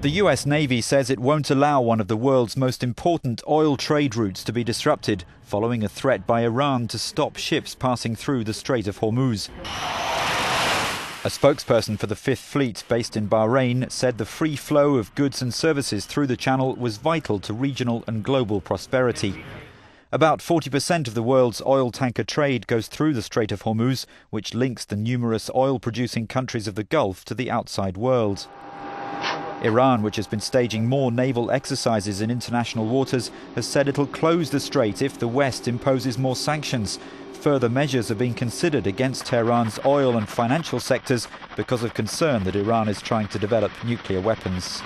The US Navy says it won't allow one of the world's most important oil trade routes to be disrupted following a threat by Iran to stop ships passing through the Strait of Hormuz. A spokesperson for the Fifth Fleet, based in Bahrain, said the free flow of goods and services through the channel was vital to regional and global prosperity. About 40% of the world's oil tanker trade goes through the Strait of Hormuz, which links the numerous oil producing countries of the Gulf to the outside world. Iran, which has been staging more naval exercises in international waters, has said it'll close the strait if the West imposes more sanctions. Further measures are being considered against Tehran's oil and financial sectors because of concern that Iran is trying to develop nuclear weapons.